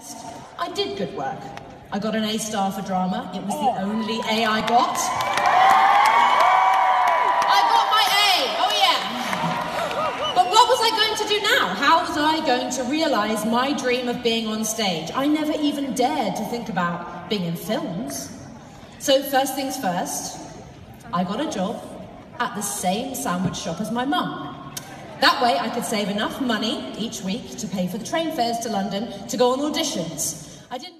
test. I did good work. I got an A star for drama. It was the oh. only A I got. I got my A, oh yeah. But what was I going to do now? How was I going to realize my dream of being on stage? I never even dared to think about being in films. So first things first, I got a job at the same sandwich shop as my mum. That way I could save enough money each week to pay for the train fares to London to go on auditions. I didn't